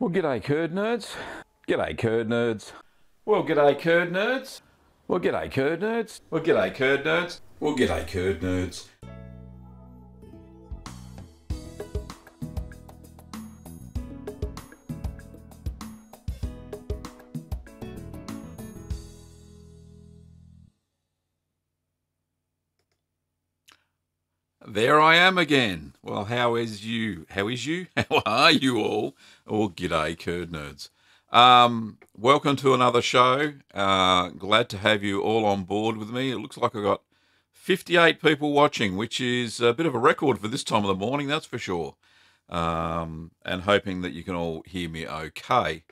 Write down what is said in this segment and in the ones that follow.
Well, g'day, curd nerds. G'day, curd nerds. Well, g'day, curd nerds. Well, g'day, curd nerds. Well, g'day, curd nerds. Well, g'day, curd nerds. There I am again. Well, how is you? How is you? How are you all? Or g'day, curd nerds. Um, welcome to another show. Uh, glad to have you all on board with me. It looks like I've got 58 people watching, which is a bit of a record for this time of the morning, that's for sure. Um, and hoping that you can all hear me okay.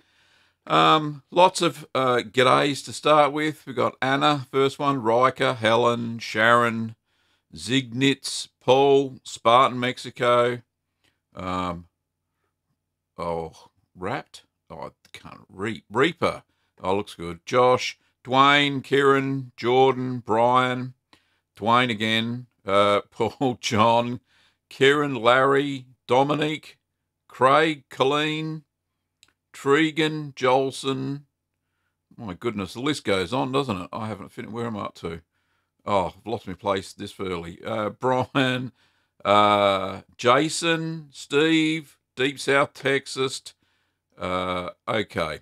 Um, lots of uh, g'days to start with. We've got Anna, first one, Riker, Helen, Sharon, Zignitz, Paul, Spartan, Mexico. Um, oh, Wrapped. Oh, I can't. Reaper. Oh, looks good. Josh, Dwayne, Kieran, Jordan, Brian, Dwayne again, uh, Paul, John, Kieran, Larry, Dominique, Craig, Colleen, Tregan, Jolson. My goodness, the list goes on, doesn't it? I haven't finished. Where am I up to? Oh, I've lost my place this early. Uh, Brian, uh, Jason, Steve, Deep South Texas. Uh, okay,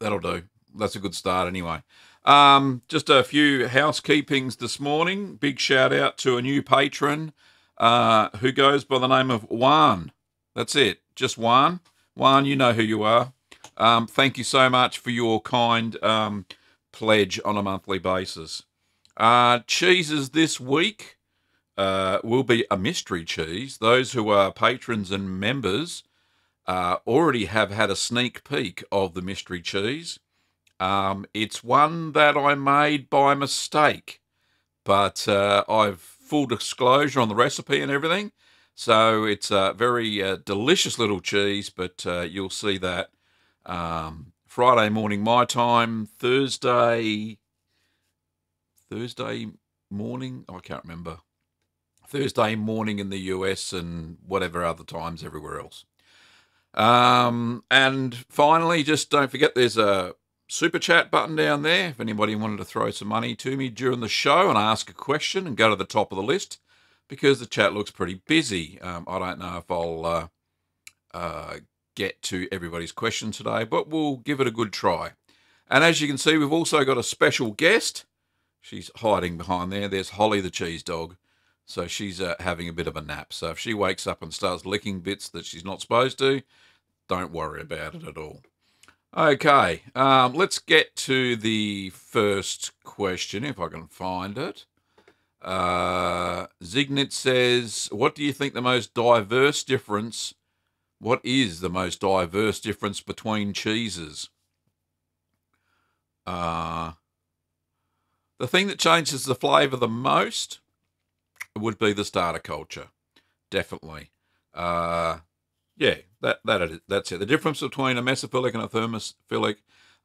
that'll do. That's a good start anyway. Um, just a few housekeepings this morning. Big shout out to a new patron uh, who goes by the name of Juan. That's it, just Juan. Juan, you know who you are. Um, thank you so much for your kind um, pledge on a monthly basis. Uh, cheeses this week uh, will be a mystery cheese. Those who are patrons and members uh, already have had a sneak peek of the mystery cheese. Um, it's one that I made by mistake, but uh, I've full disclosure on the recipe and everything. So it's a very uh, delicious little cheese, but uh, you'll see that um, Friday morning my time, Thursday Thursday morning. I can't remember. Thursday morning in the US and whatever other times everywhere else. Um, and finally, just don't forget there's a super chat button down there. If anybody wanted to throw some money to me during the show and ask a question and go to the top of the list, because the chat looks pretty busy. Um, I don't know if I'll uh, uh, get to everybody's question today, but we'll give it a good try. And as you can see, we've also got a special guest. She's hiding behind there. There's Holly the cheese dog. So she's uh, having a bit of a nap. So if she wakes up and starts licking bits that she's not supposed to, don't worry about it at all. Okay, um, let's get to the first question if I can find it. Uh, Zignit says, What do you think the most diverse difference? What is the most diverse difference between cheeses? Uh, the thing that changes the flavour the most would be the starter culture, definitely. Uh, yeah, that that is, that's it. The difference between a mesophilic and a thermophilic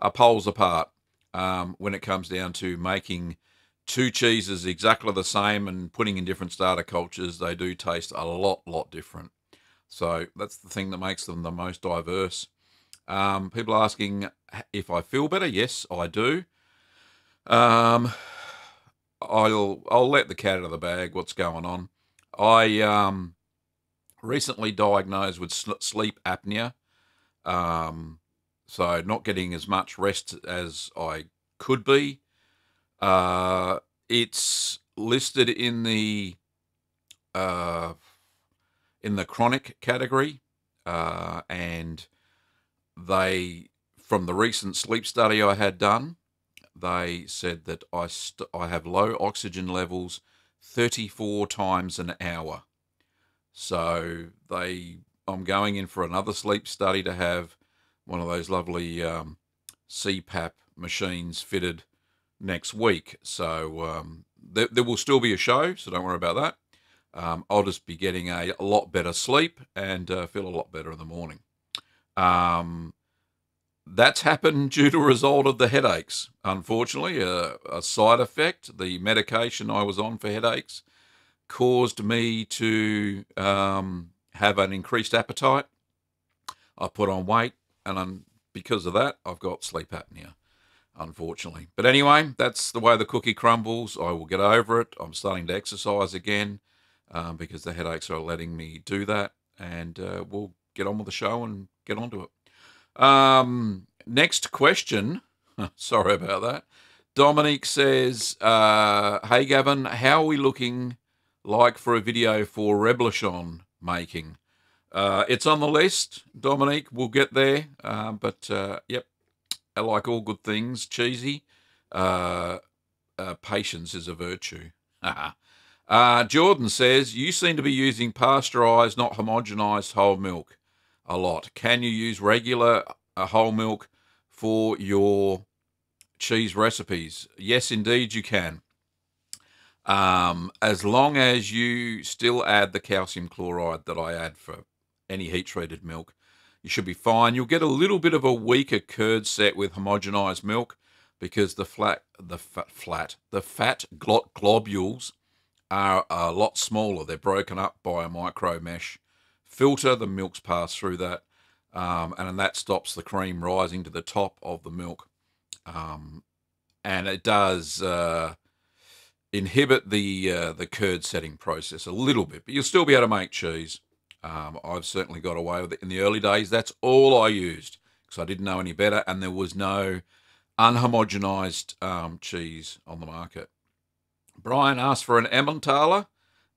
are poles apart um, when it comes down to making two cheeses exactly the same and putting in different starter cultures. They do taste a lot, lot different. So that's the thing that makes them the most diverse. Um, people asking if I feel better. Yes, I do. Um, I'll I'll let the cat out of the bag. What's going on? I um recently diagnosed with sleep apnea. Um, so not getting as much rest as I could be. Uh, it's listed in the uh, in the chronic category, uh, and they from the recent sleep study I had done, they said that I, I have low oxygen levels 34 times an hour. So they, I'm going in for another sleep study to have one of those lovely um, CPAP machines fitted next week. So um, there, there, will still be a show, so don't worry about that. Um, I'll just be getting a, a lot better sleep and uh, feel a lot better in the morning. Um, that's happened due to a result of the headaches. Unfortunately, a, a, side effect, the medication I was on for headaches, caused me to um, have an increased appetite. I put on weight, and I'm, because of that, I've got sleep apnea, unfortunately. But anyway, that's the way the cookie crumbles. I will get over it. I'm starting to exercise again um, because the headaches are letting me do that, and uh, we'll get on with the show and get onto it. Um, next question. Sorry about that. Dominique says, uh, "Hey Gavin, how are we looking like for a video for reblochon making?" Uh, it's on the list, Dominique. We'll get there, uh, but uh, yep, like all good things, cheesy. Uh, uh, patience is a virtue. Jordan says you seem to be using pasteurized, not homogenized whole milk a lot. Can you use regular whole milk for your cheese recipes? Yes, indeed, you can. Um, as long as you still add the calcium chloride that I add for any heat treated milk, you should be fine. You'll get a little bit of a weaker curd set with homogenized milk because the flat, the fat, flat, the fat globules are a lot smaller. They're broken up by a micro mesh filter. The milk's passed through that, um, and that stops the cream rising to the top of the milk. Um, and it does uh, inhibit the uh, the curd setting process a little bit, but you'll still be able to make cheese. Um, I've certainly got away with it in the early days. That's all I used because I didn't know any better, and there was no unhomogenized um, cheese on the market. Brian asked for an Emmentaler.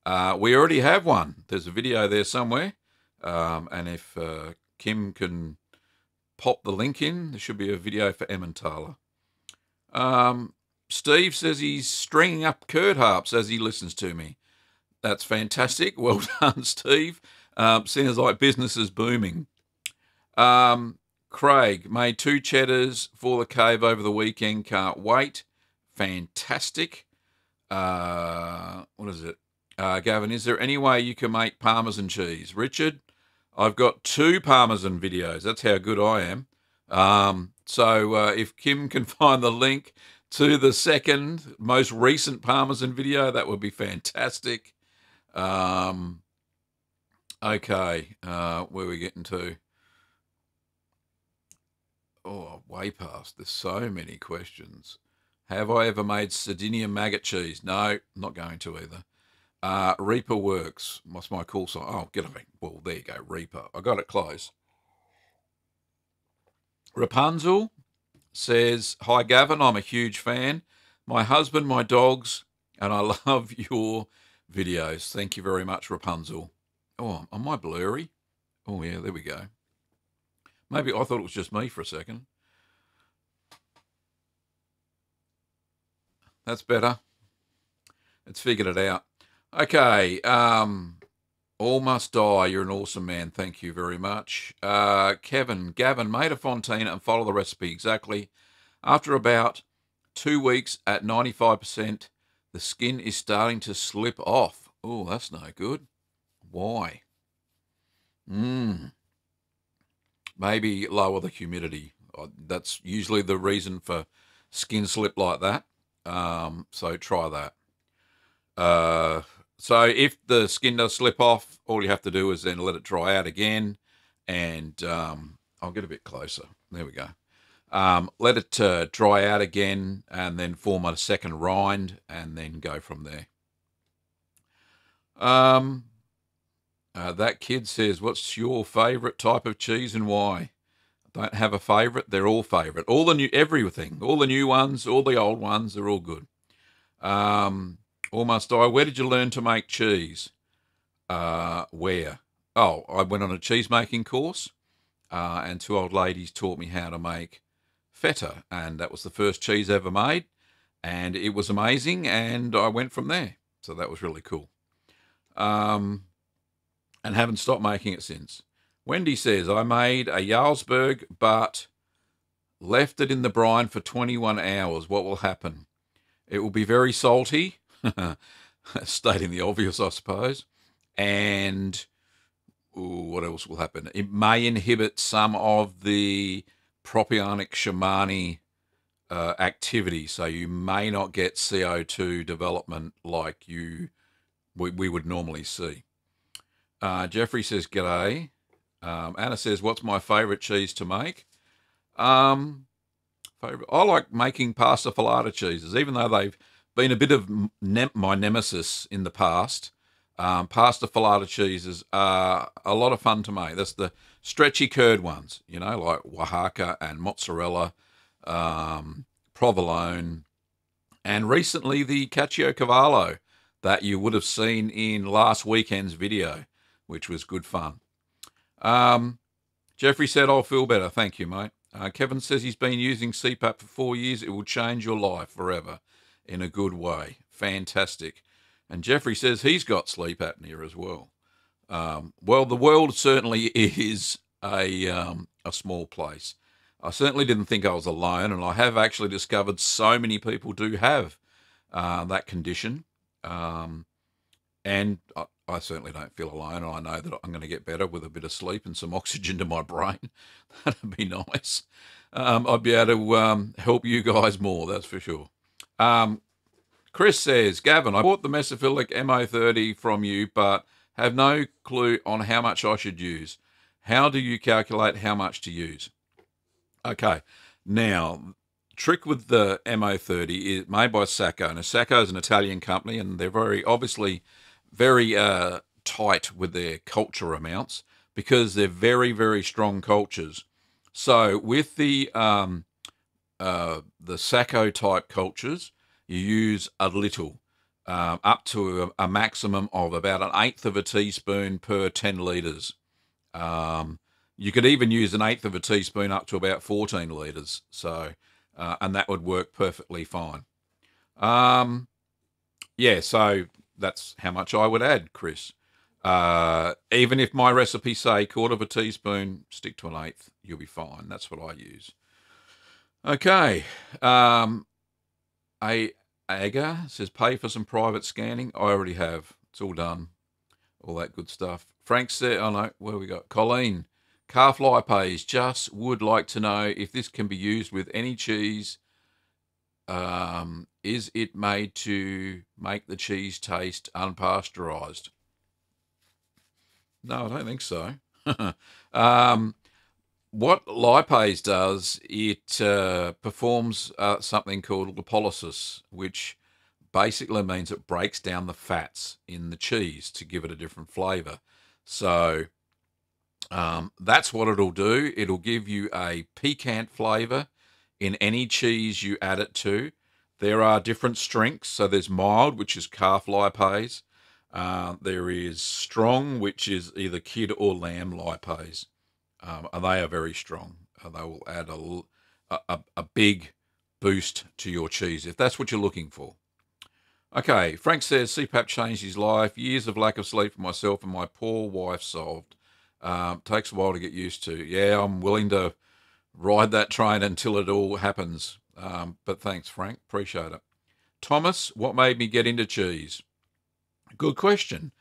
Uh, we already have one. There's a video there somewhere. Um, and if uh, Kim can pop the link in, there should be a video for Emmentaler. Um, Steve says he's stringing up curd harps as he listens to me. That's fantastic. Well done, Steve. Um, sounds like business is booming. Um, Craig made two cheddars for the cave over the weekend. Can't wait. Fantastic. Uh, what is it? Uh, Gavin, is there any way you can make parmesan cheese? Richard, I've got two parmesan videos. That's how good I am. Um, so uh, if Kim can find the link to the second most recent parmesan video, that would be fantastic. Um, okay, uh, where are we getting to? Oh, way past. There's so many questions. Have I ever made Sardinia maggot cheese? No, not going to either. Uh, Reaper works. What's my call sign? Oh, get away. Well, there you go, Reaper. I got it close. Rapunzel says, Hi, Gavin. I'm a huge fan. My husband, my dogs, and I love your videos. Thank you very much, Rapunzel. Oh, am I blurry? Oh, yeah, there we go. Maybe I thought it was just me for a second. That's better. It's figured it out. Okay. Um, all must die. You're an awesome man. Thank you very much. Uh, Kevin, Gavin made a fontina and follow the recipe exactly. After about two weeks at 95%, the skin is starting to slip off. Oh, that's no good. Why? Mmm. Maybe lower the humidity. Uh, that's usually the reason for skin slip like that. Um, so try that. Uh, so if the skin does slip off, all you have to do is then let it dry out again. And um, I'll get a bit closer. There we go. Um, let it uh, dry out again and then form a second rind and then go from there. Um, uh, that kid says, What's your favorite type of cheese and why? I don't have a favorite. They're all favorite. All the new, everything, all the new ones, all the old ones, they're all good. Um, almost die. Where did you learn to make cheese? Uh, where? Oh, I went on a cheese making course, uh, and two old ladies taught me how to make feta, and that was the first cheese ever made, and it was amazing, and I went from there. So that was really cool. Um, and haven't stopped making it since. Wendy says, I made a Jarlsberg, but left it in the brine for 21 hours. What will happen? It will be very salty, stating the obvious, I suppose. And ooh, what else will happen? It may inhibit some of the propionic shermanii uh, activity, so you may not get CO2 development like you we, we would normally see. Uh, Jeffrey says, G'day. Um, Anna says, "What's my favourite cheese to make?" Um, favorite. I like making pasta filata cheeses, even though they've been a bit of ne- my nemesis in the past. Um, pasta filata cheeses are a lot of fun to make. That's the stretchy curd ones, you know, like Oaxaca and mozzarella, um, provolone, and recently the Caciocavallo that you would have seen in last weekend's video, which was good fun. Um, Jeffrey said, I'll feel better. Thank you, mate. Uh, Kevin says he's been using CPAP for four years. It will change your life forever in a good way. Fantastic. And Jeffrey says he's got sleep apnea as well. Um, well, the world certainly is a, um, a small place. I certainly didn't think I was alone, and I have actually discovered so many people do have uh, that condition. Um, and I, I, certainly don't feel alone. And I know that I'm going to get better with a bit of sleep and some oxygen to my brain. That'd be nice. Um, I'd be able to um, help you guys more, that's for sure. Um, Chris says, Gavin, I bought the Mesophilic MO30 from you, but have no clue on how much I should use. How do you calculate how much to use? Okay, now trick with the MO30 is made by Sacco. Now, Sacco is an Italian company, and they're very obviously very uh, tight with their culture amounts because they're very, very strong cultures. So with the um, uh, the Sacco type cultures, you use a little, um, up to a, a, maximum of about an eighth of a teaspoon per 10 litres. Um, you could even use an eighth of a teaspoon up to about 14 litres. So uh, and that would work perfectly fine. Um, yeah, so that's how much I would add, Chris. Uh, even if my recipe say quarter of a teaspoon, stick to an eighth, you'll be fine. That's what I use. Okay. Um, a Aga says pay for some private scanning. I already have. It's all done. All that good stuff. Frank said, oh no, where we got? Colleen Calf lipase just would like to know if this can be used with any cheese. Um, is it made to make the cheese taste unpasteurized? No, I don't think so. um, what lipase does, it uh, performs uh, something called lipolysis, which basically means it breaks down the fats in the cheese to give it a different flavor. So um, that's what it'll do. It'll give you a piquant flavor in any cheese you add it to. There are different strengths. So there's mild, which is calf lipase. Uh, there is strong, which is either kid or lamb lipase. Um, and they are very strong. Uh, they will add a, a, a big boost to your cheese if that's what you're looking for. Okay, Frank says CPAP changed his life. Years of lack of sleep for myself and my poor wife solved. Um, takes a while to get used to. Yeah, I'm willing to ride that train until it all happens. Um, but thanks, Frank. Appreciate it. Thomas, what made me get into cheese? Good question.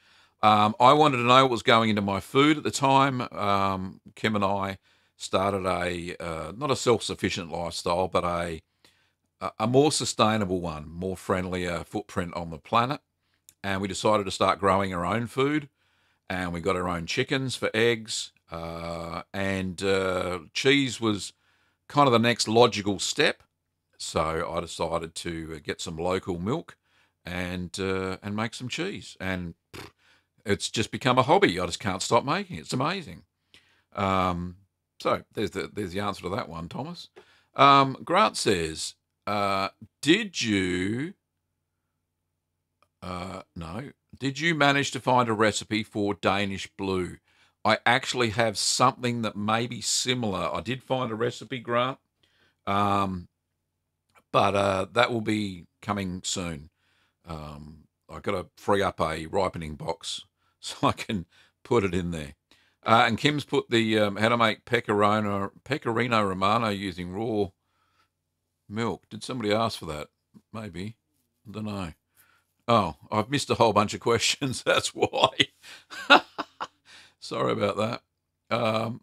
Um, I wanted to know what was going into my food at the time. Um, Kim and I started a uh, not a self-sufficient lifestyle, but a a more sustainable one, more friendlier footprint on the planet. And we decided to start growing our own food and we got our own chickens for eggs. Uh, and uh, cheese was kind of the next logical step. So I decided to uh, get some local milk and uh, and make some cheese. And it's just become a hobby. I just can't stop making it. It's amazing. Um, so there's the there's the answer to that one, Thomas. Um, Grant says, uh, "Did you?" Uh, no. Did you manage to find a recipe for Danish blue? I actually have something that may be similar. I did find a recipe, Grant, um, but uh, that will be coming soon. Um, I've got to free up a ripening box so I can put it in there. Uh, and Kim's put the um, how to make pecorino, pecorino romano using raw milk. Did somebody ask for that? Maybe. I don't know. Oh, I've missed a whole bunch of questions. That's why. Sorry about that. Um,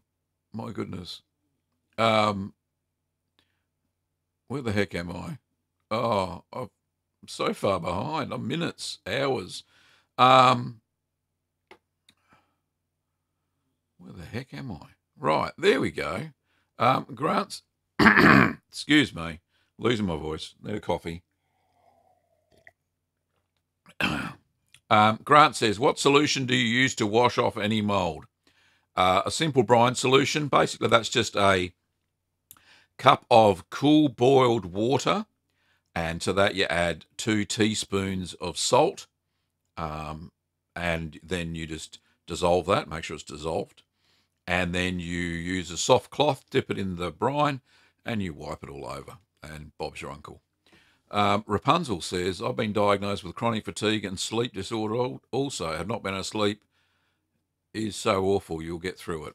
my goodness. Um, where the heck am I? Oh, I'm so far behind. I'm minutes, hours. Um, Where the heck am I? Right, there we go. Um, Grant's, excuse me, losing my voice. Need a coffee. um, Grant says, What solution do you use to wash off any mold? Uh, a simple brine solution. Basically, that's just a cup of cool boiled water, and to that you add two teaspoons of salt, um, and then you just dissolve that. Make sure it's dissolved, and then you use a soft cloth, dip it in the brine, and you wipe it all over. And Bob's your uncle. Um, Rapunzel says, I've been diagnosed with chronic fatigue and sleep disorder also. Have not been asleep. Is so awful. You'll get through it.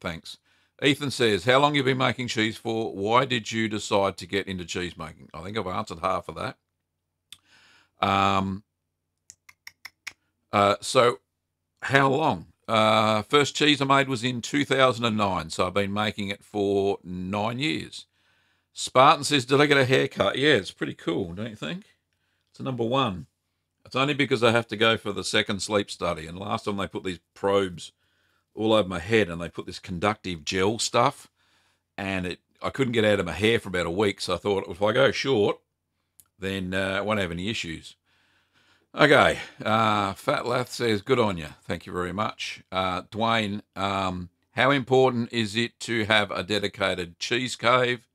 Thanks. Ethan says, How long have you been making cheese for? Why did you decide to get into cheese making? I think I've answered half of that. Um, uh, so, how long? Uh, first cheese I made was in 2009, so I've been making it for nine years. Spartan says, Did I get a haircut? Yeah, it's pretty cool, don't you think? It's a number one. It's only because I have to go for the second sleep study. And last time they put these probes all over my head and they put this conductive gel stuff and it I couldn't get out of my hair for about a week. So I thought if I go short, then uh, I won't have any issues. Okay, uh, Fat Lath says, good on you. Thank you very much. Uh, Dwayne, um, how important is it to have a dedicated cheese cave?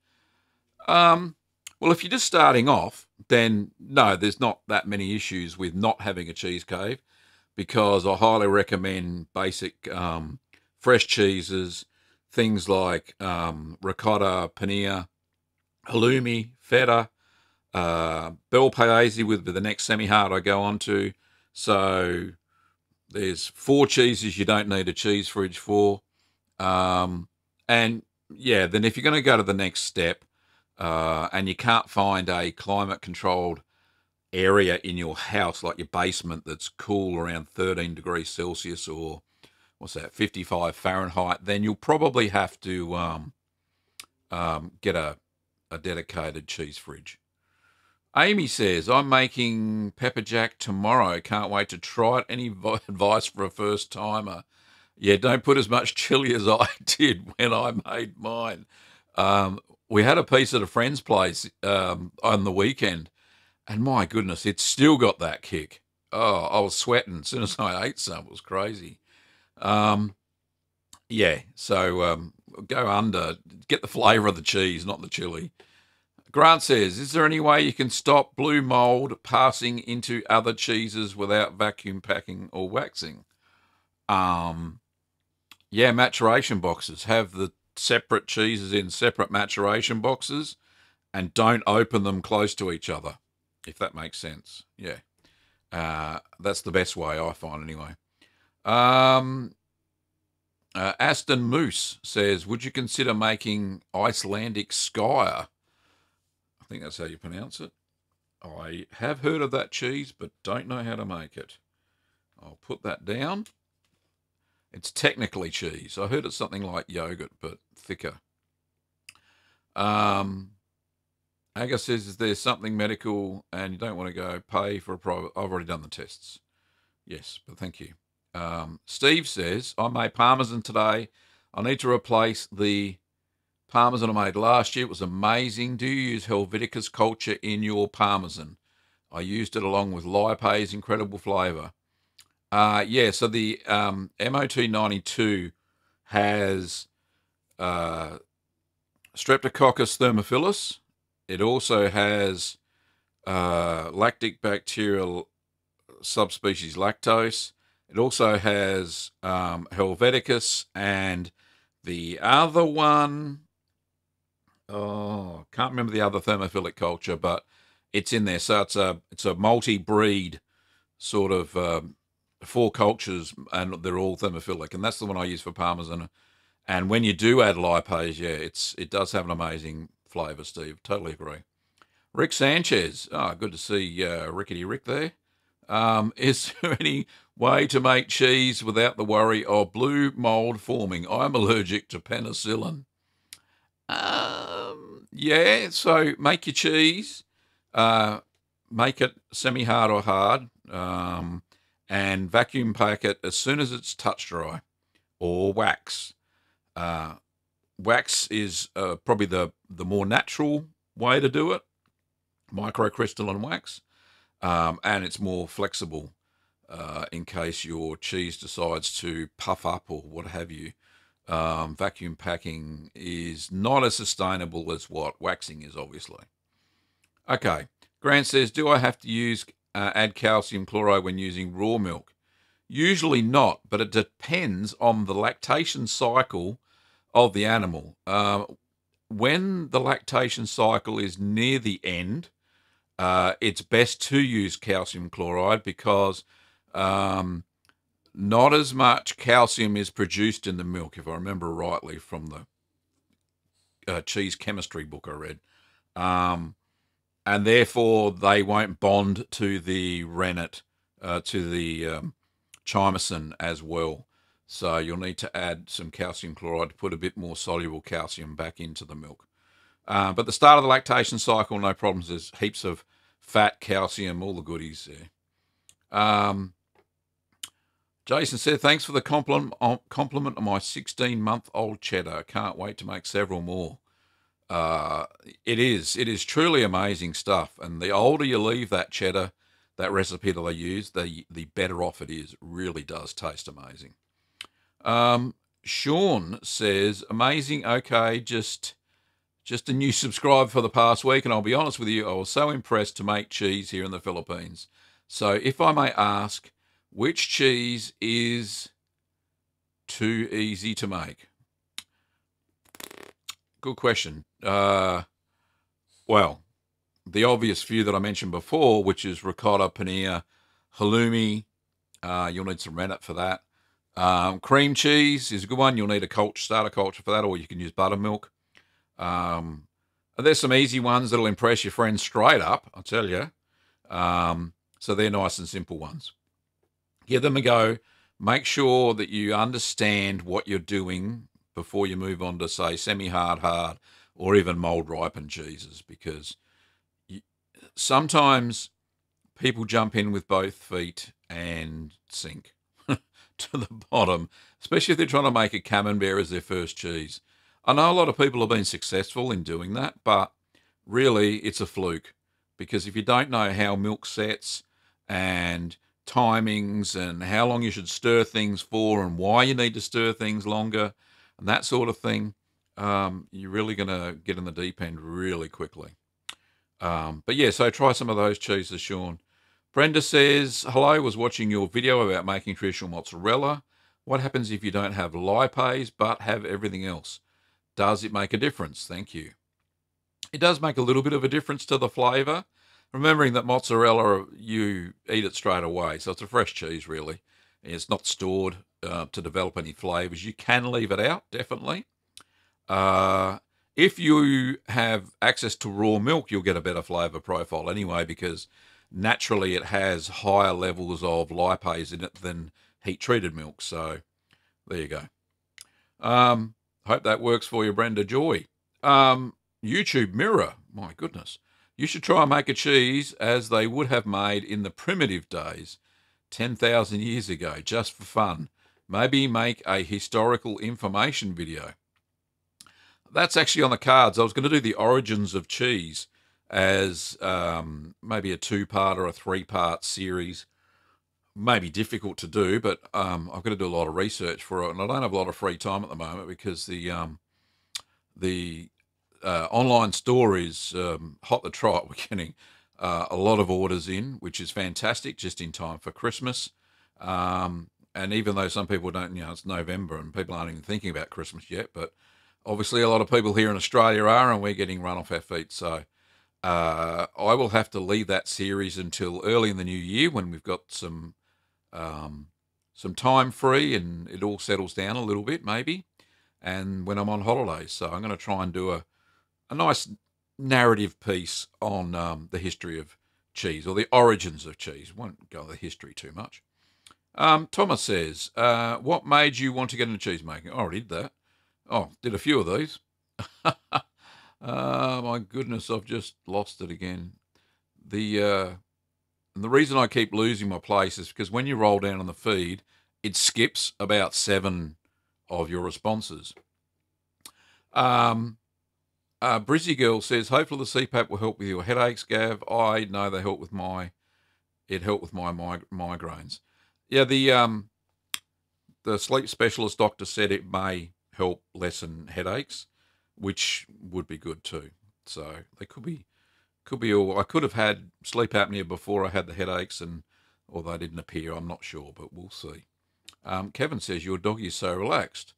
Um, well, if you're just starting off, then no, there's not that many issues with not having a cheese cave because I highly recommend basic um, fresh cheeses, things like um, ricotta, paneer, halloumi, feta, uh, bel paese with the next semi-hard I go on to. So there's four cheeses you don't need a cheese fridge for. Um, and yeah, then if you're going to go to the next step uh, and you can't find a climate controlled area in your house, like your basement, that's cool around 13 degrees Celsius or what's that, 55 Fahrenheit, then you'll probably have to um, um, get a, a dedicated cheese fridge. Amy says, I'm making pepper jack tomorrow. Can't wait to try it. Any advice for a first timer? Yeah, don't put as much chili as I did when I made mine. Um, we had a piece at a friend's place um, on the weekend, and my goodness, it's still got that kick. Oh, I was sweating as soon as I ate some. It was crazy. Um, yeah, so um, go under, get the flavour of the cheese, not the chili. Grant says, is there any way you can stop blue mold passing into other cheeses without vacuum packing or waxing? Um, yeah, maturation boxes. Have the separate cheeses in separate maturation boxes and don't open them close to each other if that makes sense. Yeah. Uh, that's the best way I find anyway. Um, uh, Aston Moose says, Would you consider making Icelandic Skyr? I think that's how you pronounce it. I have heard of that cheese, but don't know how to make it. I'll put that down. It's technically cheese. I heard it's something like yogurt, but thicker. Um, Aga says, is there something medical and you don't want to go pay for a private? I've already done the tests. Yes, but thank you. Um, Steve says, I made Parmesan today. I need to replace the Parmesan I made last year. It was amazing. Do you use Helveticus culture in your Parmesan? I used it along with Lipase, incredible flavour. Uh, yeah, so the um, MOT92 has uh, Streptococcus thermophilus, it also has uh, lactic bacterial subspecies lactis. It also has um, Helveticus and the other one. Oh, can't remember the other thermophilic culture, but it's in there. So it's a it's a multi-breed sort of um, four cultures, and they're all thermophilic, and that's the one I use for parmesan. And when you do add lipase, yeah, it's it does have an amazing flavour, Steve. Totally agree. Rick Sanchez. Ah, oh, good to see uh, Rickety Rick there. Um, is there any way to make cheese without the worry of blue mold forming? I'm allergic to penicillin. Um, yeah, so make your cheese, uh, make it semi hard or hard, um, and vacuum pack it as soon as it's touch dry. or wax. Uh, wax is uh, probably the, the more natural way to do it, microcrystalline wax, um, and it's more flexible uh, in case your cheese decides to puff up or what have you. Um, vacuum packing is not as sustainable as what waxing is, obviously. Okay, Grant says, do I have to use uh, add calcium chloride when using raw milk? Usually not, but it depends on the lactation cycle of the animal. Uh, when the lactation cycle is near the end, uh, it's best to use calcium chloride because um, not as much calcium is produced in the milk, if I remember rightly from the uh, cheese chemistry book I read. Um, and therefore, they won't bond to the rennet, uh, to the um, chymosin as well. So you'll need to add some calcium chloride to put a bit more soluble calcium back into the milk. Uh, but the start of the lactation cycle, no problems. There's heaps of fat, calcium, all the goodies there. Um, Jason said, thanks for the compliment, uh, compliment on my 16 month old cheddar. Can't wait to make several more. Uh, it is, it is truly amazing stuff. And the older you leave that cheddar, that recipe that I use, the, the better off it is. It really does taste amazing. Um, Sean says, amazing. Okay, just just a new subscriber for the past week, and I'll be honest with you, I was so impressed to make cheese here in the Philippines. So, if I may ask, which cheese is too easy to make? Good question. Uh, well, the obvious few that I mentioned before, which is ricotta, paneer, halloumi. Uh, you'll need some rennet for that. Um, cream cheese is a good one. You'll need a culture, starter culture for that, or you can use buttermilk. Um, there's some easy ones that'll impress your friends straight up, I'll tell you. Um, so they're nice and simple ones give them a go. Make sure that you understand what you're doing before you move on to, say, semi hard, hard, or even mold ripened cheeses, because you, sometimes people jump in with both feet and sink to the bottom, especially if they're trying to make a camembert as their first cheese. I know a lot of people have been successful in doing that, but really it's a fluke because if you don't know how milk sets and timings and how long you should stir things for and why you need to stir things longer and that sort of thing, um, you're really going to get in the deep end really quickly. Um, but yeah, so try some of those cheeses, Sean. Brenda says, Hello, was watching your video about making traditional mozzarella. What happens if you don't have lipase but have everything else? Does it make a difference? Thank you. It does make a little bit of a difference to the flavour remembering that mozzarella you eat it straight away, so it's a fresh cheese really. It's not stored uh, to develop any flavors. You can leave it out definitely. Uh, if you have access to raw milk, you'll get a better flavor profile anyway because naturally it has higher levels of lipase in it than heat treated milk. So there you go. Um, hope that works for you, Brenda Joy. Um, YouTube Mirror, my goodness. You should try and make a cheese as they would have made in the primitive days, 10,000 years ago, just for fun. Maybe make a historical information video. That's actually on the cards. I was going to do the origins of cheese as um, maybe a two part or a three part series. Maybe difficult to do, but um, I've got to do a lot of research for it, and I don't have a lot of free time at the moment because the um, the uh, online store is um, hot the trot. We're getting uh, a lot of orders in, which is fantastic, just in time for Christmas. Um, and even though some people don't, you know, it's November and people aren't even thinking about Christmas yet, but obviously a lot of people here in Australia are, and we're getting run off our feet. So uh, I will have to leave that series until early in the new year when we've got some um, some time free and it all settles down a little bit, maybe. And when I'm on holiday, so I'm going to try and do a a nice narrative piece on um, the history of cheese or the origins of cheese. Won't go into the history too much. Um, Thomas says, uh, "What made you want to get into cheese making?" I already did that. Oh, did a few of these. uh, my goodness, I've just lost it again. The uh, and the reason I keep losing my place is because when you roll down on the feed, it skips about seven of your responses. Um, uh, Brizzy Girl says, hopefully the CPAP will help with your headaches, Gav. I know they help with my, it helped with my mig- migraines. Yeah, the um, the sleep specialist doctor said it may help lessen headaches, which would be good too. So they could be, could be all. I could have had sleep apnea before I had the headaches, and or they didn't appear. I'm not sure, but we'll see. Um, Kevin says your doggy is so relaxed.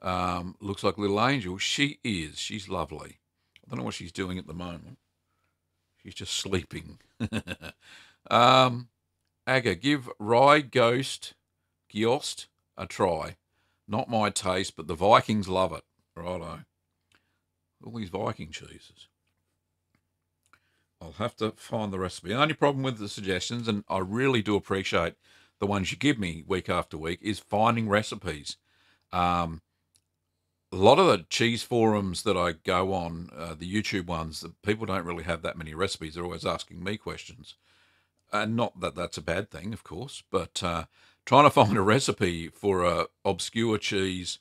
Um, looks like a little angel. She is. She's lovely. I don't know what she's doing at the moment. She's just sleeping. um, Aga, give Rygeost Gyost a try. Not my taste, but the Vikings love it. Righto. All these Viking cheeses. I'll have to find the recipe. The only problem with the suggestions, and I really do appreciate the ones you give me week after week, is finding recipes. Um, a lot of the cheese forums that I go on, uh, the YouTube ones, the people don't really have that many recipes. They're always asking me questions. And not that that's a bad thing, of course, but uh, trying to find a recipe for a obscure cheese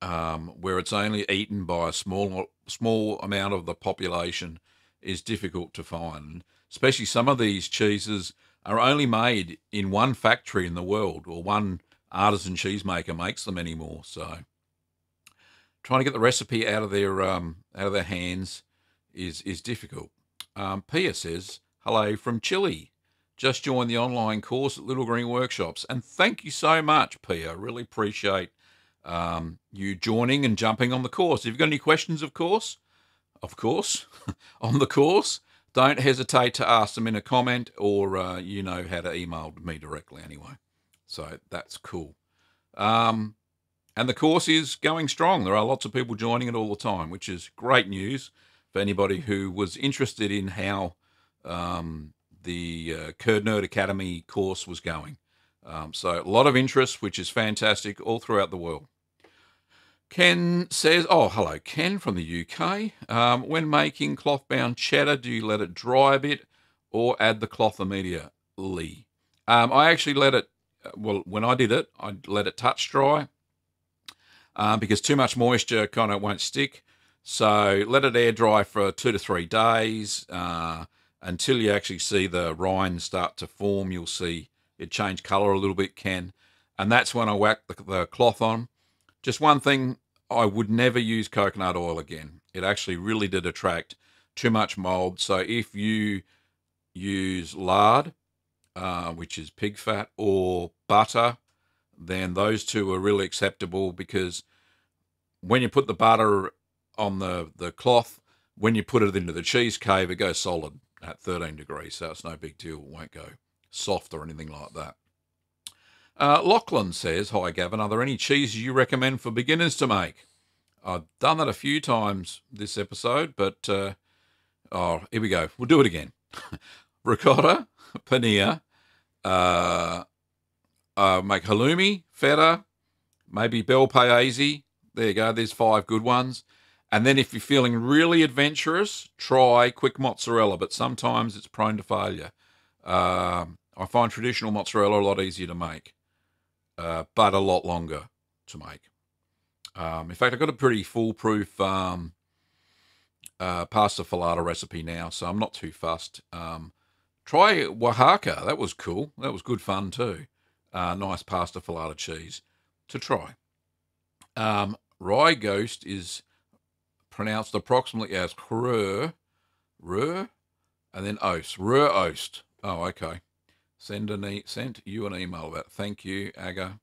um, where it's only eaten by a small small amount of the population is difficult to find. Especially some of these cheeses are only made in one factory in the world, or one artisan cheesemaker makes them anymore. So trying to get the recipe out of their um, out of their hands is is difficult. Um, Pia says hello from Chile. Just joined the online course at Little Green Workshops, and thank you so much, Pia. Really appreciate um, you joining and jumping on the course. If you've got any questions, of course, of course, on the course, don't hesitate to ask them in a comment, or uh, you know how to email me directly anyway. So that's cool. Um, and the course is going strong. There are lots of people joining it all the time, which is great news for anybody who was interested in how um, the uh, Curd Nerd Academy course was going. Um, so a lot of interest, which is fantastic all throughout the world. Ken says, oh, hello, Ken from the UK. Um, when making cloth bound cheddar, do you let it dry a bit or add the cloth immediately? Um, I actually let it, uh, well, when I did it, I let it touch dry um, because too much moisture kind of won't stick. So let it air dry for two to three days uh, until you actually see the rind start to form. You'll see it change color a little bit, Ken. And that's when I whack the, the cloth on. Just one thing, I would never use coconut oil again. It actually really did attract too much mold. So if you use lard, uh, which is pig fat, or butter, then those two are really acceptable because when you put the butter on the, the cloth, when you put it into the cheese cave, it goes solid at 13 degrees, so it's no big deal. It won't go soft or anything like that. Uh, Lachlan says, Hi Gavin, are there any cheeses you recommend for beginners to make? I've done that a few times this episode, but uh, oh, here we go. We'll do it again. Ricotta, paneer, uh, uh, make halloumi, feta, maybe bel paese. There you go. There's five good ones. And then if you're feeling really adventurous, try quick mozzarella, but sometimes it's prone to failure. Uh, I find traditional mozzarella a lot easier to make, uh, but a lot longer to make. Um, in fact, I've got a pretty foolproof um, uh, pasta filata recipe now, so I'm not too fussed. Um, try Oaxaca. That was cool. That was good fun too uh, nice pasta filata cheese to try. Um, Rygeost is pronounced approximately as Krur, Rur, and then Oast. Rur Oast. Oh, okay. Send an e- sent you an email about. It. Thank you, Aga.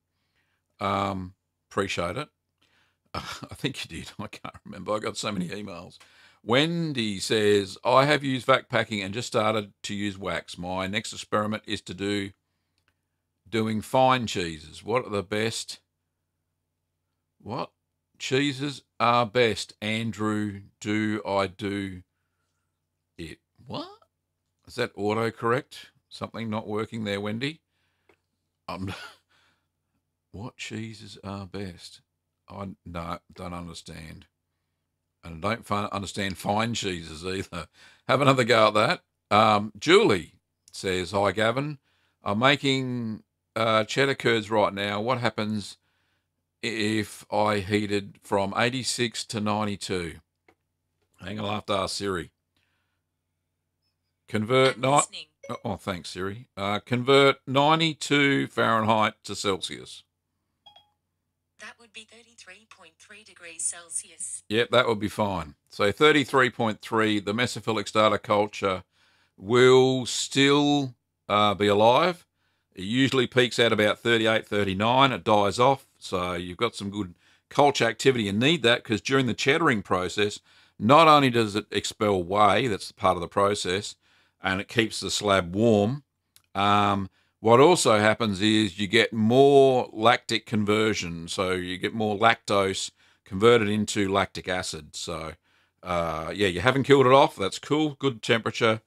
Um, appreciate it. I think you did. I can't remember. I got so many emails. Wendy says, I have used vac packing and just started to use wax. My next experiment is to do doing fine cheeses. What are the best? What cheeses are best? Andrew, do I do it? What? Is that autocorrect? Something not working there, Wendy? Um, what cheeses are best? I no, don't understand. And I don't understand fine cheeses either. Have another go at that. Um, Julie says, Hi, Gavin. I'm making uh, cheddar curds right now. What happens if I heated from 86 to 92? Hang on, I'll have to ask Siri. Convert not. Oh, thanks, Siri. Uh, convert 92 Fahrenheit to Celsius. That would be 33.3 degrees Celsius. Yep, that would be fine. So 33.3, the mesophilic starter culture will still uh, be alive. It usually peaks at about 38, 39. It dies off. So you've got some good culture activity. You need that because during the cheddaring process, not only does it expel whey, that's part of the process, and it keeps the slab warm. Um, what also happens is you get more lactic conversion, so you get more lactose converted into lactic acid. So, uh, yeah, you haven't killed it off. That's cool. Good temperature.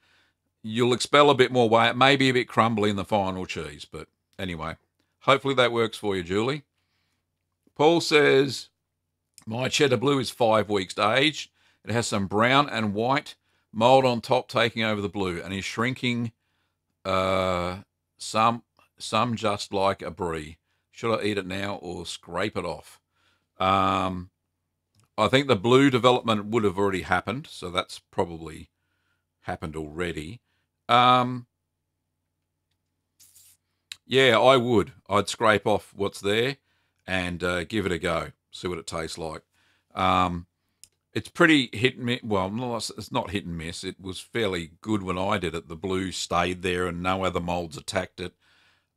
You'll expel a bit more whey. It may be a bit crumbly in the final cheese, but anyway, hopefully that works for you, Julie. Paul says, My cheddar blue is five weeks aged. It has some brown and white mold on top taking over the blue and is shrinking uh, some some just like a brie. Should I eat it now or scrape it off? Um, I think the blue development would have already happened, so that's probably happened already. Um, yeah, I would. I'd scrape off what's there and uh, give it a go, see what it tastes like. Um, it's pretty hit and miss. Well, it's not hit and miss. It was fairly good when I did it. The blue stayed there and no other molds attacked it.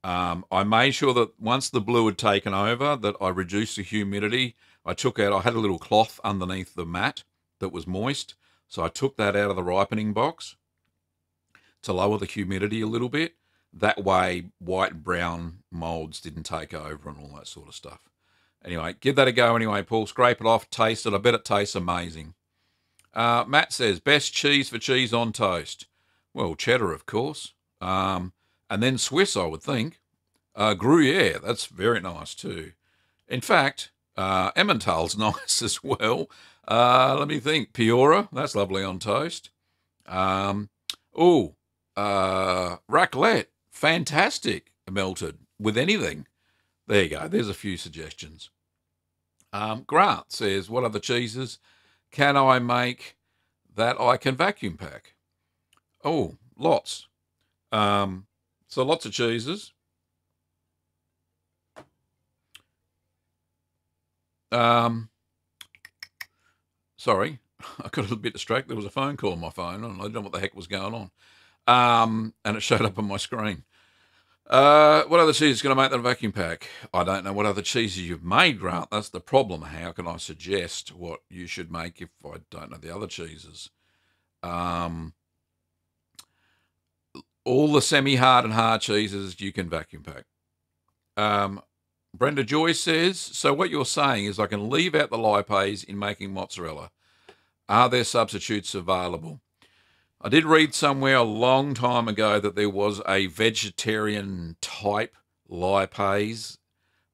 Um, I made sure that once the blue had taken over, that I reduced the humidity. I took out. I had a little cloth underneath the mat that was moist, so I took that out of the ripening box to lower the humidity a little bit. That way, white brown molds didn't take over and all that sort of stuff. Anyway, give that a go anyway, Paul. Scrape it off, taste it. I bet it tastes amazing. Uh, Matt says, best cheese for cheese on toast. Well, cheddar, of course. Um, and then Swiss, I would think. Uh, Gruyere, that's very nice too. In fact, uh, Emmentaler's nice as well. Uh, let me think. Piora, that's lovely on toast. Um, oh, uh, raclette, fantastic melted with anything. There you go. There's a few suggestions. Um, Grant says, What other cheeses can I make that I can vacuum pack? Oh, lots. Um, so lots of cheeses. Um, sorry, I got a little bit distracted. There was a phone call on my phone, and I don't know what the heck was going on. Um, and it showed up on my screen. Uh, what other cheese is going to make that vacuum pack? I don't know what other cheeses you've made, Grant. That's the problem. How can I suggest what you should make if I don't know the other cheeses? Um, all the semi-hard and hard cheeses you can vacuum pack. Um, Brenda Joy says, so what you're saying is I can leave out the lipase in making mozzarella. Are there substitutes available? I did read somewhere a long time ago that there was a vegetarian type lipase,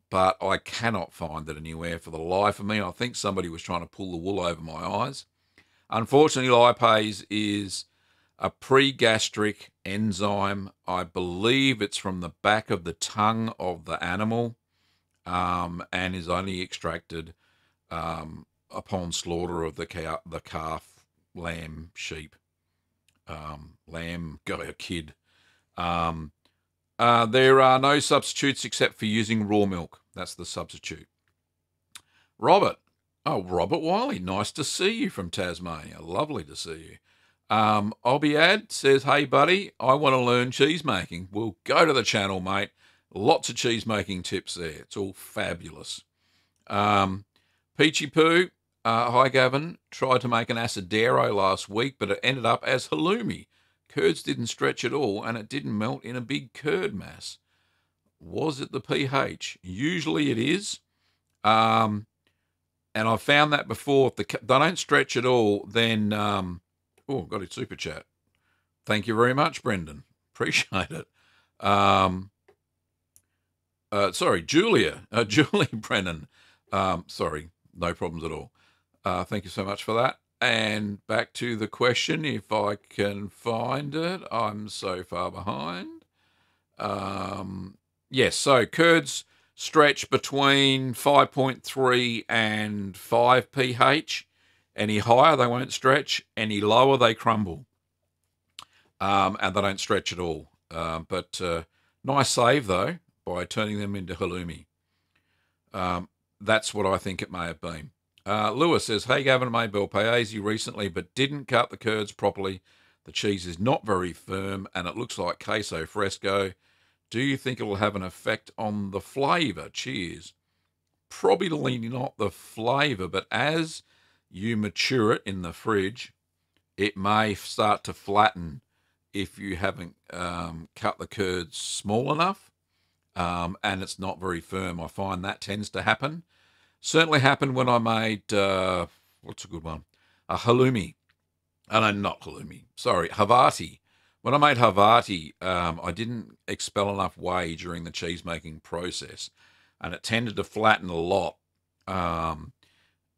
but I cannot find it anywhere for the life of me. I think somebody was trying to pull the wool over my eyes. Unfortunately, lipase is a pre-gastric enzyme. I believe it's from the back of the tongue of the animal um, and is only extracted um, upon slaughter of the, cow, the calf, lamb, sheep um, lamb, go kid. Um, uh, there are no substitutes except for using raw milk. That's the substitute. Robert. Oh, Robert Wiley. Nice to see you from Tasmania. Lovely to see you. Um, Obiad says, Hey, buddy, I want to learn cheese making. Well, go to the channel, mate. Lots of cheese making tips there. It's all fabulous. Um, Peachy Poo, uh, hi, Gavin. Tried to make an asadero last week, but it ended up as halloumi. Curds didn't stretch at all, and it didn't melt in a big curd mass. Was it the pH? Usually it is. Um, and I've found that before. If the, they don't stretch at all, then... Um, oh, got it super chat. Thank you very much, Brendan. Appreciate it. Um, uh, sorry, Julia. Uh, Julie Brennan. Um, sorry, no problems at all. Uh, thank you so much for that. And back to the question, if I can find it. I'm so far behind. Um, yes, so curds stretch between 5.3 and 5 pH. Any higher, they won't stretch. Any lower, they crumble. Um, and they don't stretch at all. Um, but uh, nice save, though, by turning them into halloumi. Um, that's what I think it may have been. Uh, Lewis says, Hey, Gavin, made Bel Paese recently, but didn't cut the curds properly. The cheese is not very firm and it looks like queso fresco. Do you think it will have an effect on the flavour? Cheers. Probably not the flavour, but as you mature it in the fridge, it may start to flatten if you haven't um, cut the curds small enough um, and it's not very firm. I find that tends to happen. Certainly happened when I made, uh, what's a good one? A halloumi. Oh, no, not halloumi. Sorry, Havarti. When I made Havarti, um, I didn't expel enough whey during the cheese making process, and it tended to flatten a lot. Um,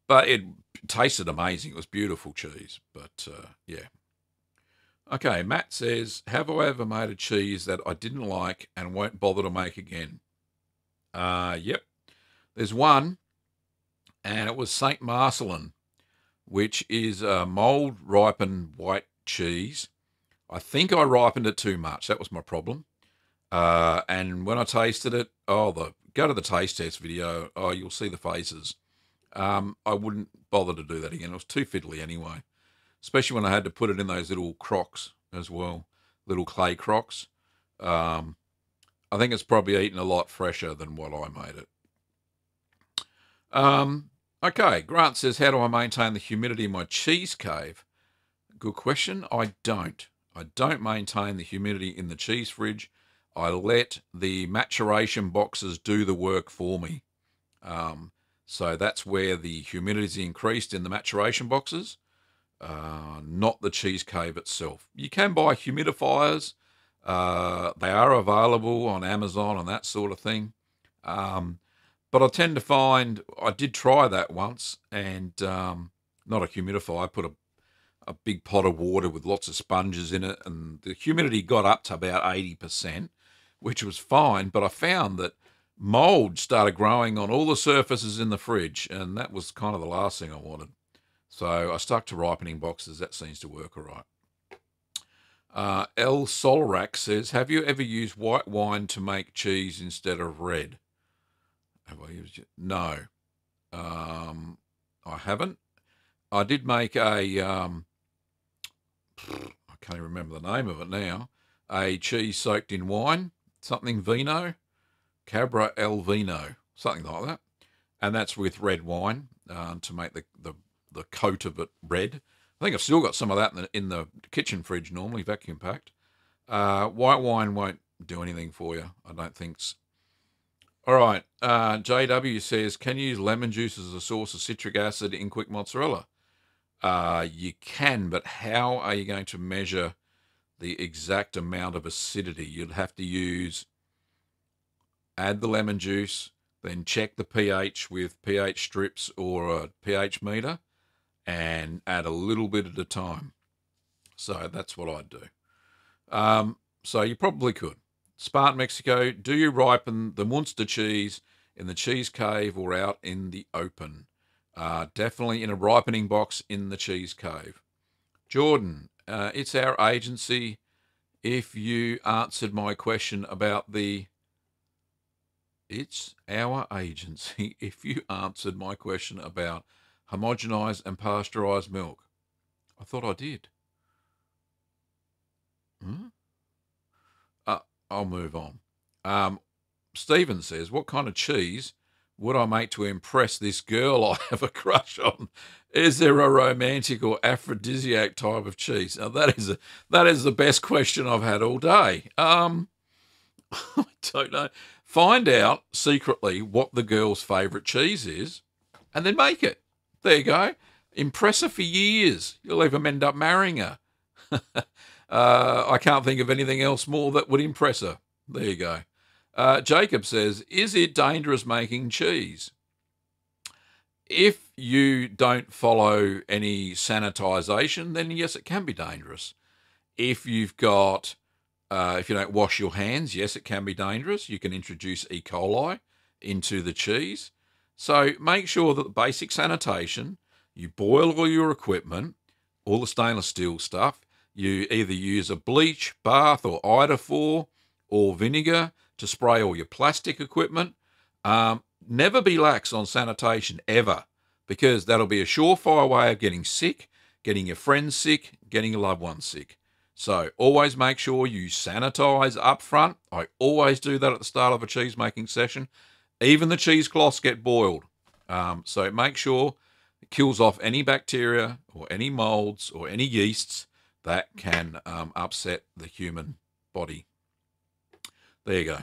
but it tasted amazing. It was beautiful cheese. But uh, yeah. Okay, Matt says, Have I ever made a cheese that I didn't like and won't bother to make again? Uh, yep. There's one and it was St. Marcellin, which is a mold ripened white cheese. I think I ripened it too much. That was my problem. Uh, and when I tasted it, oh, the go to the taste test video. Oh, you'll see the faces. Um, I wouldn't bother to do that again. It was too fiddly anyway, especially when I had to put it in those little crocks as well, little clay crocks. Um, I think it's probably eaten a lot fresher than what I made it. Um, Okay, Grant says, How do I maintain the humidity in my cheese cave? Good question. I don't. I don't maintain the humidity in the cheese fridge. I let the maturation boxes do the work for me. Um, so that's where the humidity is increased in the maturation boxes, uh, not the cheese cave itself. You can buy humidifiers. Uh, they are available on Amazon and that sort of thing. Um, but I tend to find I did try that once, and um, not a humidifier. I put a a big pot of water with lots of sponges in it, and the humidity got up to about eighty percent, which was fine. But I found that mold started growing on all the surfaces in the fridge, and that was kind of the last thing I wanted. So I stuck to ripening boxes. That seems to work all right. Uh, El Solrak says, "Have you ever used white wine to make cheese instead of red?" Have I used it? No. Um, I haven't. I did make a. Um, I can't remember the name of it now. A cheese soaked in wine, something vino, Cabra El Vino, something like that, and that's with red wine uh, to make the, the the coat of it red. I think I've still got some of that in the, in the kitchen fridge, normally vacuum packed. Uh, white wine won't do anything for you, I don't think. All right. Uh, JW says, can you use lemon juice as a source of citric acid in quick mozzarella? Uh, you can, but how are you going to measure the exact amount of acidity? You'd have to use, add the lemon juice, then check the pH with pH strips or a pH meter, and add a little bit at a time. So that's what I'd do. Um, so you probably could. Spartan, Mexico, do you ripen the Munster cheese in the cheese cave or out in the open? Uh, definitely in a ripening box in the cheese cave. Jordan, uh, it's our agency. If you answered my question about the. It's our agency. If you answered my question about homogenized and pasteurized milk, I thought I did. Hmm? I'll move on. Um, Stephen says, What kind of cheese would I make to impress this girl I have a crush on? Is there a romantic or aphrodisiac type of cheese? Now that is a, that is the best question I've had all day. Um, I don't know. Find out secretly what the girl's favourite cheese is, and then make it. There you go. Impress her for years. You'll even end up marrying her. Uh, I can't think of anything else more that would impress her. There you go. Uh, Jacob says, Is it dangerous making cheese? If you don't follow any sanitization, then yes, it can be dangerous. If you've got, uh, if you don't wash your hands, yes, it can be dangerous. You can introduce E. coli into the cheese. So make sure that the basic sanitation, you boil all your equipment, all the stainless steel stuff. You either use a bleach, bath, or iodophor or vinegar to spray all your plastic equipment. Um, never be lax on sanitation ever, because that'll be a surefire way of getting sick, getting your friends sick, getting your loved ones sick. So always make sure you sanitize up front. I always do that at the start of a cheese making session. Even the cheesecloths get boiled. Um, so make sure it kills off any bacteria or any molds or any yeasts that can um, upset the human body. There you go.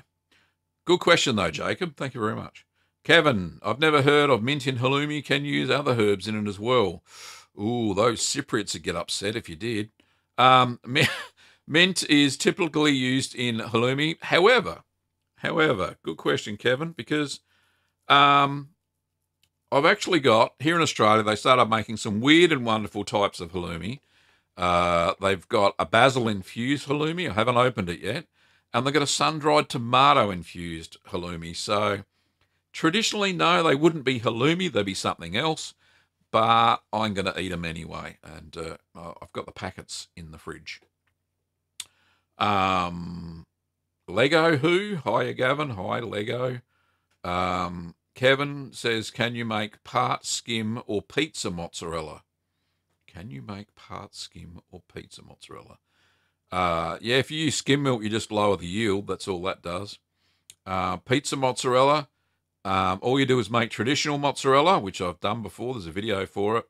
Good question, though, Jacob. Thank you very much. Kevin, I've never heard of mint in halloumi. Can you use other herbs in it as well? Ooh, those Cypriots would get upset if you did. Um, mint is typically used in halloumi. However, however, good question, Kevin, because um, I've actually got here in Australia. They started making some weird and wonderful types of halloumi. Uh, they've got a basil infused halloumi. I haven't opened it yet, and they've got a sun dried tomato infused halloumi. So traditionally, no, they wouldn't be halloumi. They'd be something else but I'm going to eat them anyway. And uh, I've got the packets in the fridge. Um, Lego Who? Hiya, Gavin. Hi, Lego. Um, Kevin says, Can you make part skim or pizza mozzarella? Can you make part skim or pizza mozzarella? Uh, yeah, if you use skim milk, you just lower the yield. That's all that does. Uh, pizza mozzarella, um, all you do is make traditional mozzarella, which I've done before. There's a video for it.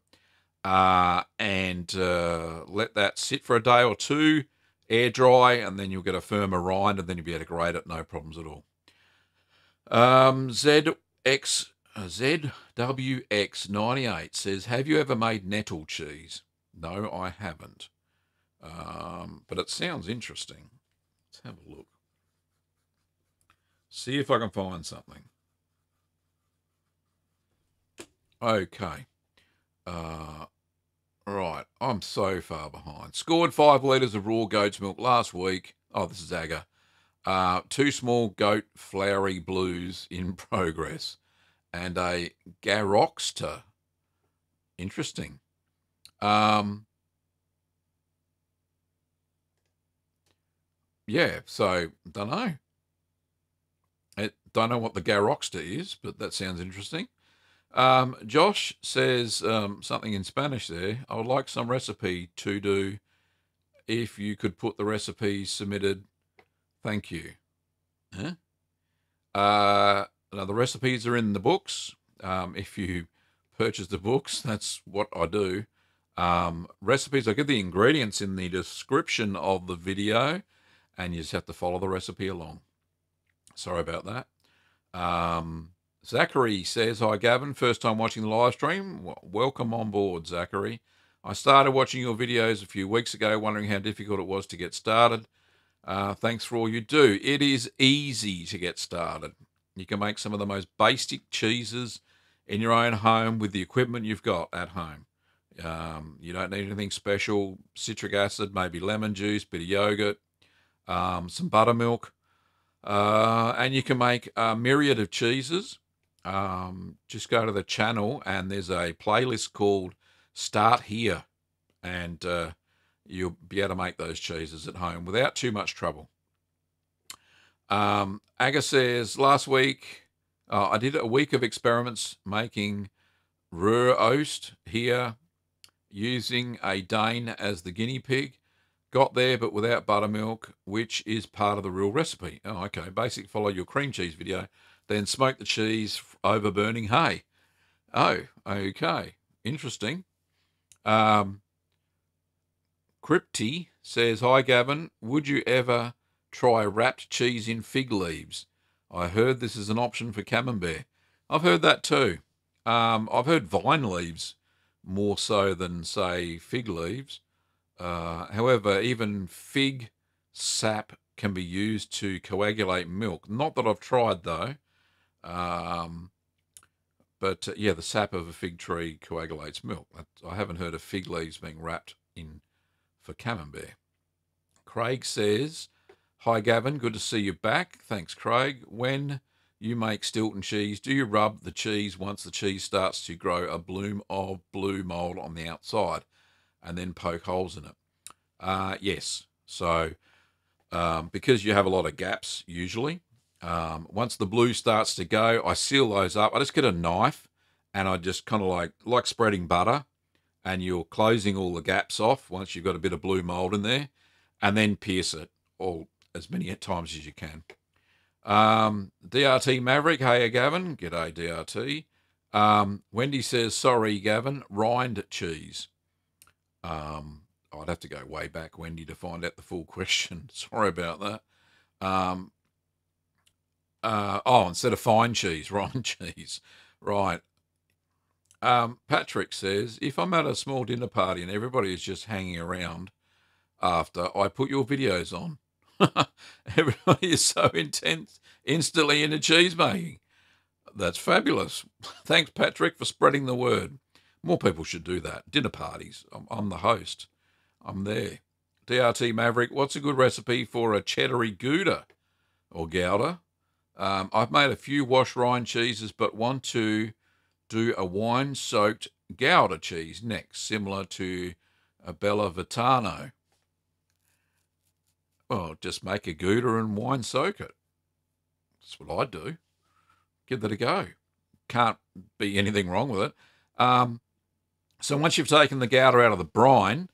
Uh, and uh, let that sit for a day or two, air dry, and then you'll get a firmer rind, and then you'll be able to grate it, no problems at all. Um, ZX, ZWX98 says, Have you ever made nettle cheese? No, I haven't. Um, but it sounds interesting. Let's have a look. See if I can find something. Okay. Uh, right. I'm so far behind. Scored five litres of raw goat's milk last week. Oh, this is Aga. Uh, two small goat flowery blues in progress. And a Garoxter. Interesting. Um, yeah, so don't know. I don't know what the Garoxter is, but that sounds interesting. Um, Josh says um, something in Spanish there. I would like some recipe to do. If you could put the recipe submitted, thank you. Huh? Uh, now, the recipes are in the books. Um, if you purchase the books, that's what I do. Um, recipes, I give the ingredients in the description of the video, and you just have to follow the recipe along. Sorry about that. Um, Zachary says, Hi, Gavin. First time watching the live stream. welcome on board, Zachary. I started watching your videos a few weeks ago, wondering how difficult it was to get started. Uh, thanks for all you do. It is easy to get started. You can make some of the most basic cheeses in your own home with the equipment you've got at home. Um, you don't need anything special. Citric acid, maybe lemon juice, bit of yogurt, um, some buttermilk. Uh, and you can make a myriad of cheeses um, just go to the channel and there's a playlist called Start Here, and uh, you'll be able to make those cheeses at home without too much trouble. Um, Aga says last week uh, I did a week of experiments making Rühroost here using a Dane as the guinea pig. Got there, but without buttermilk, which is part of the real recipe. Oh, okay. Basic follow your cream cheese video then smoke the cheese over burning hay. Oh, okay. Interesting. Um, Crypty says, Hi, Gavin. Would you ever try wrapped cheese in fig leaves? I heard this is an option for camembert. I've heard that too. Um, I've heard vine leaves more so than, say, fig leaves. Uh, however, even fig sap can be used to coagulate milk. Not that I've tried, though. Um, but uh, yeah, the sap of a fig tree coagulates milk. I haven't heard of fig leaves being wrapped in for camembert. Craig says, Hi Gavin, good to see you back. Thanks, Craig. When you make Stilton cheese, do you rub the cheese once the cheese starts to grow a bloom of blue mold on the outside and then poke holes in it? Uh, yes. So, um, because you have a lot of gaps usually, um, once the blue starts to go, I seal those up. I just get a knife and I just kind of like like spreading butter, and you're closing all the gaps off once you've got a bit of blue mold in there, and then pierce it all as many at times as you can. Um, DRT Maverick, hey Gavin, g'day DRT. Um, Wendy says, sorry, Gavin, rind cheese. Um, I'd have to go way back, Wendy, to find out the full question. Sorry about that. Um, uh, oh, instead of fine cheese, rind cheese. Right. Um, Patrick says, if I'm at a small dinner party and everybody is just hanging around after, I put your videos on. Everybody is so intense, instantly into cheese making. That's fabulous. Thanks, Patrick, for spreading the word. More people should do that. Dinner parties. I'm, I'm the host. I'm there. DRT Maverick, what's a good recipe for a cheddary gouda or gouda? Um, I've made a few wash rind cheeses, but want to do a wine soaked gouda cheese next, similar to a Bella Vitano. Well, just make a Gouda and wine soak it. That's what I do. Give that a go. Can't be anything wrong with it. Um, so once you've taken the Gouda out of the brine,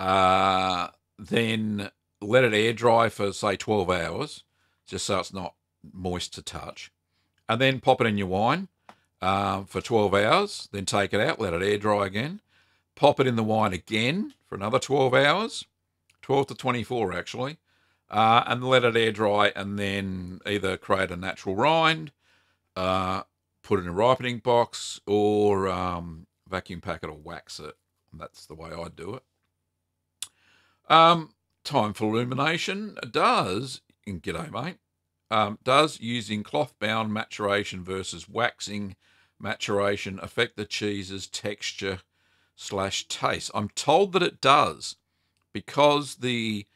uh, then let it air dry for say 12 hours, just so it's not moist to touch. And then pop it in your wine uh, for 12 hours. Then take it out, let it air dry again. Pop it in the wine again for another 12 hours, 12 to 24 actually uh, and let it air dry, and then either create a natural rind, uh, put it in a ripening box, or um, vacuum pack it or wax it. That's the way I do it. Um, time for illumination does, and g'day mate, um, does using cloth bound maturation versus waxing maturation affect the cheese's texture slash taste? I'm told that it does because the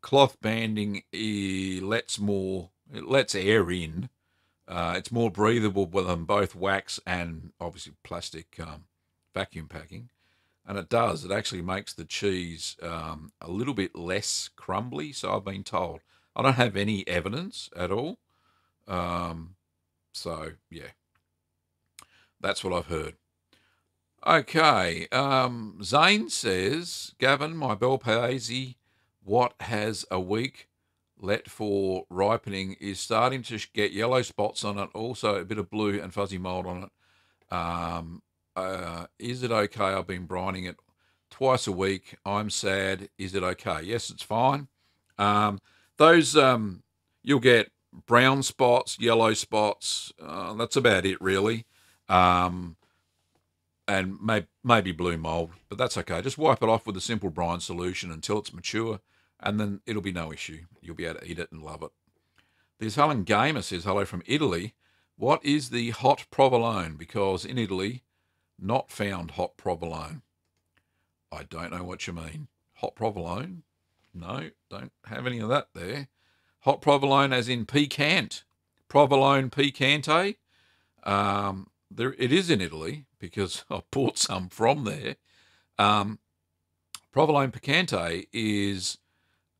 cloth banding lets more it lets air in. Uh, it's more breathable than both wax and obviously plastic um, vacuum packing, and it does. It actually makes the cheese um, a little bit less crumbly. So I've been told. I don't have any evidence at all. Um, so yeah, that's what I've heard. Okay, um, Zane says, Gavin, my Bel Paese what has a week let for ripening is starting to get yellow spots on it, also a bit of blue and fuzzy mold on it. Um, uh, is it okay? I've been brining it twice a week. I'm sad. Is it okay? Yes, it's fine. Um, those um, you'll get brown spots, yellow spots. Uh, that's about it, really. Um, and may, maybe blue mold, but that's okay. Just wipe it off with a simple brine solution until it's mature and then it'll be no issue. You'll be able to eat it and love it. The Italian Gamer says, hello from Italy. What is the hot provolone? Because in Italy, not found hot provolone. I don't know what you mean. Hot provolone? No, don't have any of that there. Hot provolone as in piquant. Provolone picante. Um, there, it is in Italy because I bought some from there. Um, provolone picante is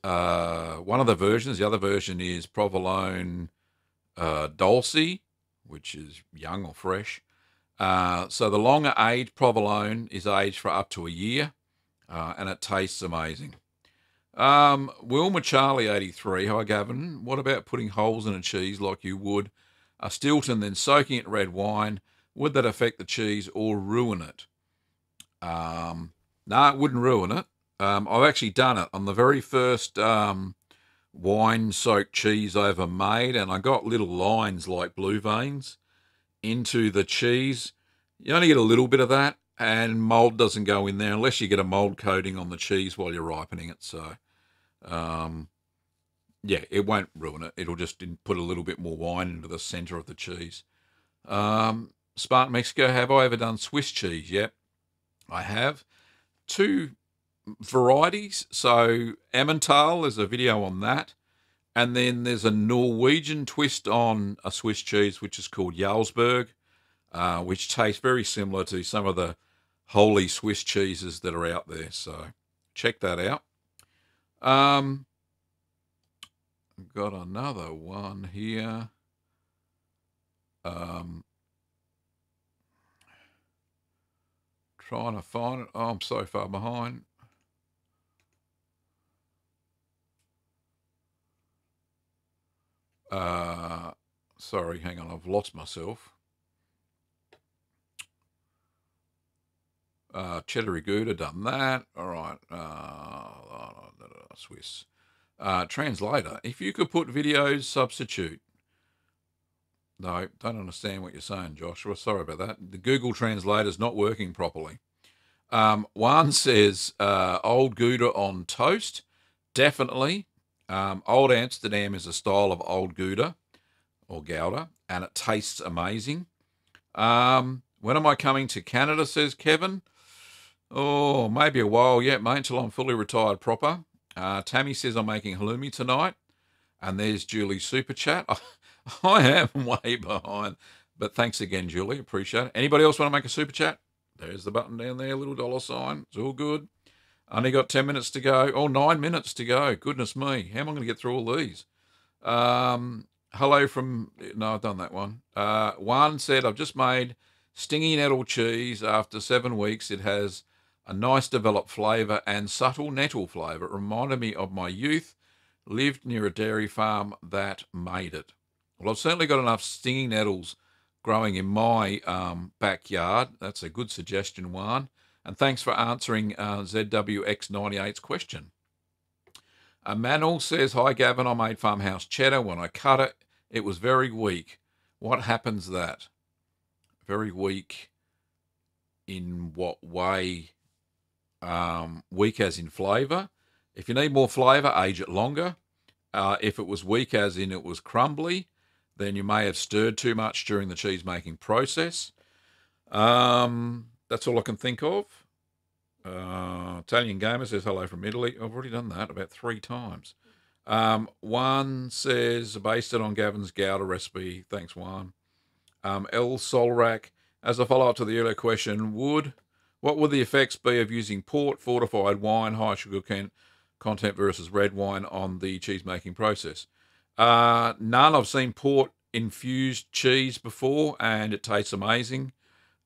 uh, one of the versions. The other version is provolone uh, dulce, which is young or fresh. Uh, so the longer aged provolone is aged for up to a year, uh, and it tastes amazing. Um, Wilma Charlie 83. Hi, Gavin. What about putting holes in a cheese like you would a Stilton, then soaking it in red wine? Would that affect the cheese or ruin it? Um, no, it wouldn't ruin it. Um, I've actually done it on the very first um, wine soaked cheese I ever made, and I got little lines like blue veins into the cheese. You only get a little bit of that, and mold doesn't go in there unless you get a mold coating on the cheese while you're ripening it. So, um, yeah, it won't ruin it. It'll just put a little bit more wine into the center of the cheese. Um, Spartan Mexico, have I ever done Swiss cheese? Yep, I have. Two varieties. So Emmental, there's a video on that. and then there's a Norwegian twist on a Swiss cheese, which is called Jarlsberg, uh, which tastes very similar to some of the holy Swiss cheeses that are out there. So check that out. Um, got another one here. Um, trying to find it. Oh, I'm so far behind. Uh, sorry, hang on, I've lost myself. Uh, Cheddar Gouda done that. All right. Uh, Swiss. Uh, translator. If you could put videos, substitute. No, don't understand what you're saying, Joshua. Sorry about that. The Google Translator's not working properly. Um, one says uh, old Gouda on toast. Definitely. Um, old Amsterdam is a style of old Gouda or Gouda, and it tastes amazing. Um, when am I coming to Canada, says Kevin. Oh, maybe a while yet, mate, until I'm fully retired proper. Uh, Tammy says I'm making halloumi tonight. And there's Julie's super chat. I am way behind. But thanks again, Julie. Appreciate it. Anybody else want to make a super chat? There's the button down there, little dollar sign. It's all good. Only got 10 minutes to go. Oh, nine minutes to go. Goodness me. How am I going to get through all these? Um, hello from. No, I've done that one. Uh, one said, I've just made stingy nettle cheese. After seven weeks, it has a nice developed flavour and subtle nettle flavour. It reminded me of my youth. Lived near a dairy farm that made it. Well, I've certainly got enough stinging nettles growing in my um, backyard. That's a good suggestion, Juan. And thanks for answering uh, ZWX98's question. Uh, Manel says, Hi, Gavin. I made farmhouse cheddar. When I cut it, it was very weak. What happens that? Very weak in what way? Um, weak as in flavour. If you need more flavour, age it longer. Uh, if it was weak as in it was crumbly, then you may have stirred too much during the cheese making process. Um, that's all I can think of. Uh, Italian Gamer says hello from Italy. I've already done that about three times. Um, says based it on Gavin's Gouda recipe. Thanks, Juan. Um, El Solrak, as a follow up to the earlier question, would what would the effects be of using port, fortified wine, high sugar content versus red wine on the cheese making process? Uh, none. I've seen port infused cheese before, and it tastes amazing.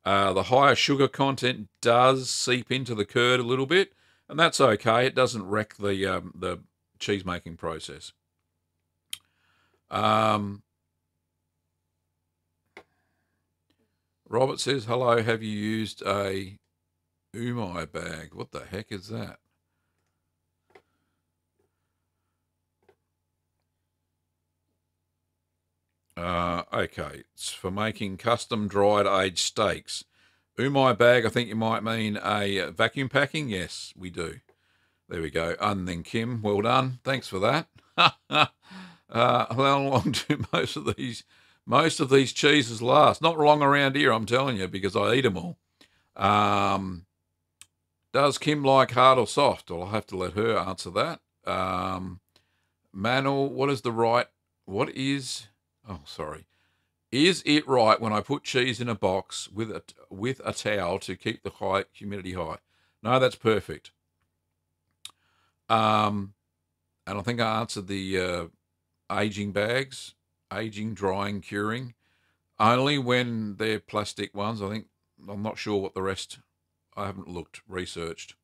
Uh, the higher sugar content does seep into the curd a little bit, and that's okay. It doesn't wreck the um, the cheese making process. Um, Robert says, "Hello, have you used a Umai bag? What the heck is that?" Uh, okay, it's for making custom dried aged steaks. Umai bag, I think you might mean a vacuum packing. Yes, we do. There we go. And then Kim, well done. Thanks for that. uh, how long do most of these most of these cheeses last? Not long around here, I'm telling you, because I eat them all. Um, does Kim like hard or soft? Well, I'll have to let her answer that. Um, Manel, what is the right? What is Oh, sorry. Is it right when I put cheese in a box with a, with a towel to keep the high humidity high? No, that's perfect. Um, and I think I answered the uh, aging bags, aging, drying, curing. Only when they're plastic ones. I think I'm not sure what the rest. I haven't looked, researched.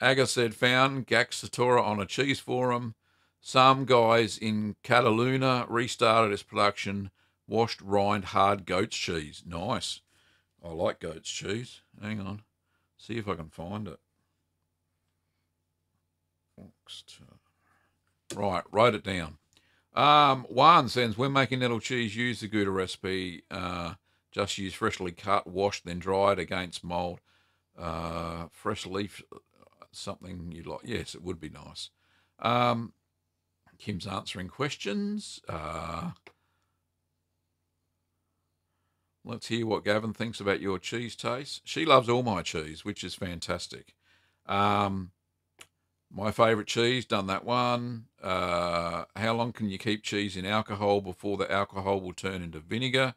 Aga said found Gax Satora on a cheese forum. Some guys in Cataluna restarted its production washed rind hard goat's cheese. Nice. I like goat's cheese. Hang on. See if I can find it. Right, wrote it down. Um, one sends when making nettle cheese, use the Gouda recipe. Uh, just use freshly cut, washed, then dried against mold. Uh, fresh leaf, something you like. Yes, it would be nice. Um, Kim's answering questions. Uh, let's hear what Gavin thinks about your cheese taste. She loves all my cheese, which is fantastic. Um, My favourite cheese, done that one. Uh, how long can you keep cheese in alcohol before the alcohol will turn into vinegar?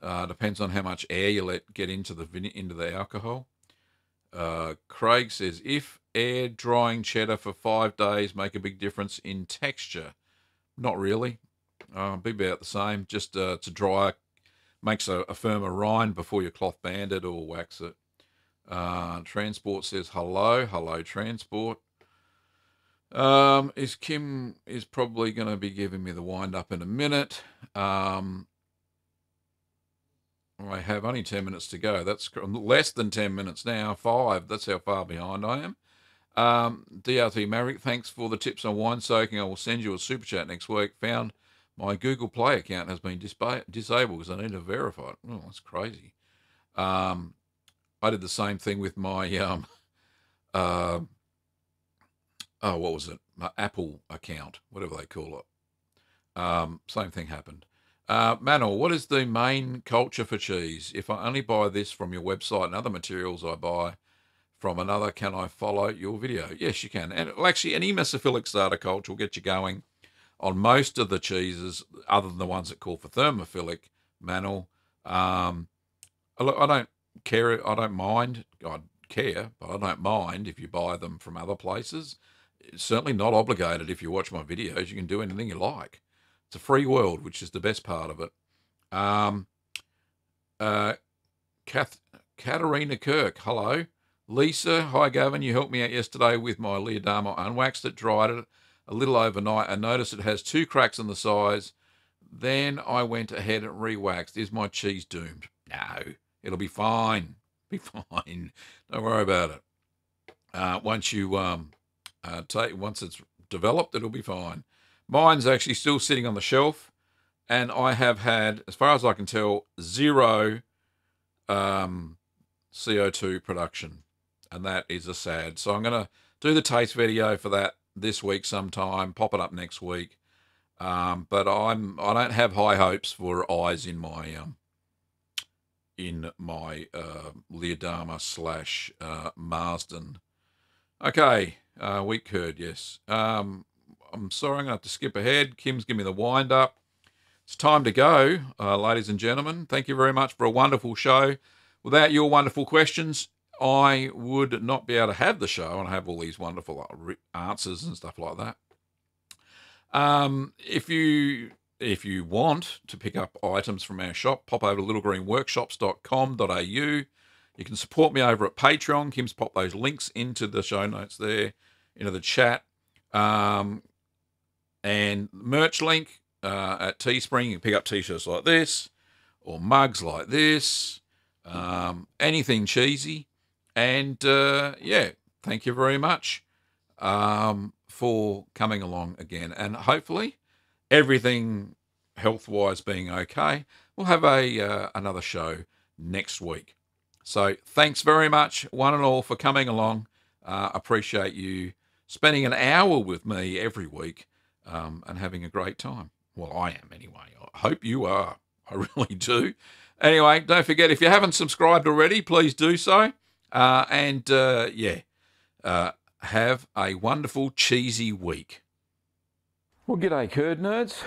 Uh, depends on how much air you let get into the into the alcohol. Uh, Craig says if air drying cheddar for five days make a big difference in texture. Not really. Uh, be about the same. Just uh, to dry makes a, a firmer rind before you cloth band it or wax it. Uh, transport says hello, hello transport. Um, is Kim is probably going to be giving me the wind up in a minute. Um, I have only 10 minutes to go. That's less than 10 minutes now. Five. That's how far behind I am. Um, DRT Marrick, thanks for the tips on wine soaking. I will send you a super chat next week. Found my Google Play account has been disabled because I need to verify it. Oh, that's crazy. Um, I did the same thing with my, um, uh, oh, what was it? My Apple account, whatever they call it. Um, same thing happened. Uh, what is the main culture for cheese? If I only buy this from your website and other materials I buy from another, can I follow your video? Yes, you can. And actually, any mesophilic starter culture will get you going on most of the cheeses, other than the ones that call for thermophilic Manor. Um, I don't care. I don't mind. I care, but I don't mind if you buy them from other places. It's certainly not obligated if you watch my videos. You can do anything you like. It's a free world, which is the best part of it. Um, uh, Kath, Katarina Kirk, hello. Lisa, hi Gavin, you helped me out yesterday with my Leerdammer. unwaxed it, dried it a little overnight. I noticed it has two cracks in the sides. Then I went ahead and rewaxed. Is my cheese doomed? No, it'll be fine. Be fine. Don't worry about it. Uh, once you um, uh, take once it's developed, it'll be fine. Mine's actually still sitting on the shelf, and I have had, as far as I can tell, zero um, CO2 production, and that is a sad. So I'm going to do the taste video for that this week sometime. Pop it up next week. Um, but I'm I don't have high hopes for eyes in my um, in my uh, Leerdammer slash uh, Maasdam. Okay, uh, wheat curd, yes. Um, I'm sorry, I'm going to have to skip ahead. Kim's giving me the wind up. It's time to go, uh, ladies and gentlemen. Thank you very much for a wonderful show. Without your wonderful questions, I would not be able to have the show and have all these wonderful uh, answers and stuff like that. Um, if you if you want to pick up items from our shop, pop over to littlegreenworkshops.com.au. You can support me over at Patreon. Kim's popped those links into the show notes there, into the chat. Um, and merch link uh, at Teespring. You can pick up t-shirts like this or mugs like this, um, anything cheesy. And uh, yeah, thank you very much um, for coming along again. And hopefully, everything health-wise being okay, we'll have a uh, another show next week. So thanks very much, one and all, for coming along. Uh, appreciate you spending an hour with me every week um, and having a great time. Well, I am anyway. I hope you are. I really do. Anyway, don't forget if you haven't subscribed already, please do so. Uh, and uh, yeah, uh, have a wonderful cheesy week. Well, g'day, curd nerds.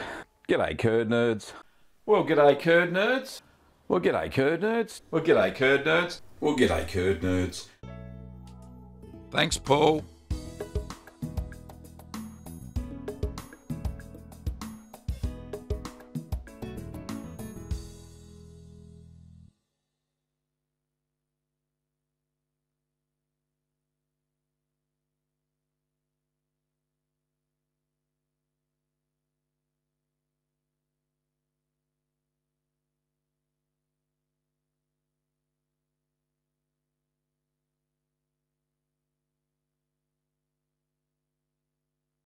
G'day, curd nerds. Well, g'day, curd nerds. Well, g'day, curd nerds. Well, g'day, curd nerds. Well, g'day, curd nerds. Thanks, Paul.